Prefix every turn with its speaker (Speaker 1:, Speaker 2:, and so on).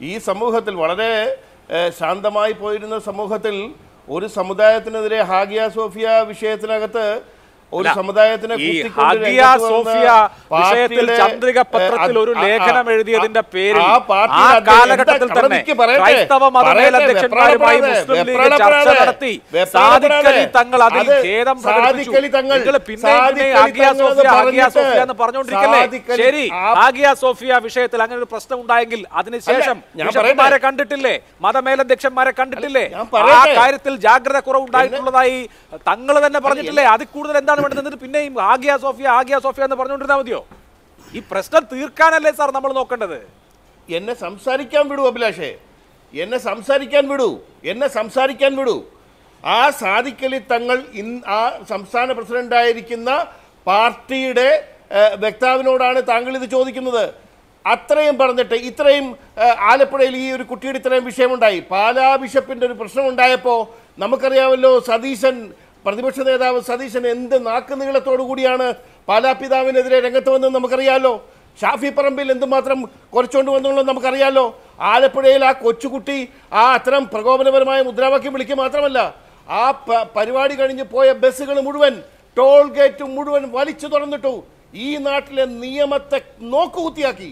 Speaker 1: ഈ സമൂഹത്തിൽ വളരെ ശാന്തമായി പോയിരുന്ന സമൂഹത്തിൽ ഒരു സമുദായത്തിനെതിരെ ഹാഗിയ സോഫിയ വിഷയത്തിനകത്ത് ഒരു സമുദായത്തിനെ
Speaker 2: സോഫിയ വിഷയത്തിൽ ചന്ദ്രിക പത്രത്തിൽ ഒരു ലേഖനം എഴുതിയതിന്റെ പേരിൽ
Speaker 1: ആ
Speaker 2: കാലഘട്ടത്തിൽ
Speaker 1: എന്താ-
Speaker 2: തന്നെ ക്രൈസ്തവ മതമേലധ്യക്ഷന്മാരുമായി മുസ്ലിം ലീഗ് ചർച്ച നടത്തി. സാദിഖലി തങ്ങൾ അതിൽ
Speaker 1: അത്
Speaker 2: ഖേദം പ്രകടിപ്പിച്ചു. പിന്നെ
Speaker 1: അത്
Speaker 2: സോഫിയ ഹാഗിയ സോഫിയ എന്ന് പറഞ്ഞുകൊണ്ടിരിക്കല്ലേ? ശരി
Speaker 1: ആ-
Speaker 2: ഹാഗിയ സോഫിയ വിഷയത്തിൽ അങ്ങനെ ഒരു പ്രശ്നം ഉണ്ടായെങ്കിൽ അതിനുശേഷം ബിഷപ്പുമാരെ കണ്ടിട്ടില്ലേ? മതമേലധ്യക്ഷന്മാരെ കണ്ടിട്ടില്ലേ? ആ കാര്യത്തിൽ ജാഗ്രത കുറവുണ്ടായിട്ടുള്ളതായി തങ്ങൾ തന്നെ പറഞ്ഞിട്ടില്ലേ? അതിൽ കൂടുതൽ എന്താണ് വേണ്ടത്? എന്നിട്ട് പിന്നെയും ആഗ്യ സോഫിയ ആഗ്യ സോഫിയ എന്ന് പറഞ്ഞുകൊണ്ടിരുന്നാൽ മതിയോ? ഈ പ്രശ്നം തീർക്കാനല്ലേ സാർ നമ്മൾ നോക്കേണ്ടത്?
Speaker 1: എന്നെ സംസാരിക്കാൻ വിടൂ അഭിലാഷേ. എന്നെ സംസാരിക്കാൻ വിടൂ. എന്നെ സംസാരിക്കാൻ വിടൂ. ആ സാധിക്കലി തങ്ങൾ ആ സംസ്ഥാന പ്രസിഡന്റായിരിക്കുന്ന പാർട്ടിയുടെ വക്താവിനോടാണ് താങ്കൾ ഇത് ചോദിക്കുന്നത്. അത്രയും പറഞ്ഞിട്ട് ഇത്രയും ആലപ്പുഴയിൽ ഈ ഒരു കുട്ടിയുടെ ഇത്രയും വിഷയമുണ്ടായി. പാലാ ബിഷപ്പിന്റെ ഒരു പ്രശ്നം ഉണ്ടായപ്പോൾ നമുക്കറിയാമല്ലോ സതീശൻ പ്രതിപക്ഷ നേതാവ് സതീശൻ എന്ത് നാക്ക് നീളത്തോടു കൂടിയാണ് പാലാ പിതാവിനെതിരെ രംഗത്ത് വന്നത് നമുക്കറിയാമല്ലോ ഷാഫി പറമ്പിൽ എന്തുമാത്രം കുറച്ചുകൊണ്ട് വന്നുള്ളത് നമുക്കറിയാലോ. ആലപ്പുഴയിൽ ആ കൊച്ചുകുട്ടി ആ അത്തരം പ്രകോപനപരമായ മുദ്രാവാക്യം വിളിക്കുക മാത്രമല്ല ആ പരിപാടി കഴിഞ്ഞ് പോയ ബസ്സുകൾ മുഴുവൻ ടോൾ ഗേറ്റ് മുഴുവൻ വലിച്ചു തുറന്നിട്ടു. ഈ നാട്ടിലെ നിയമത്തെ നോക്കുകുത്തിയാക്കി.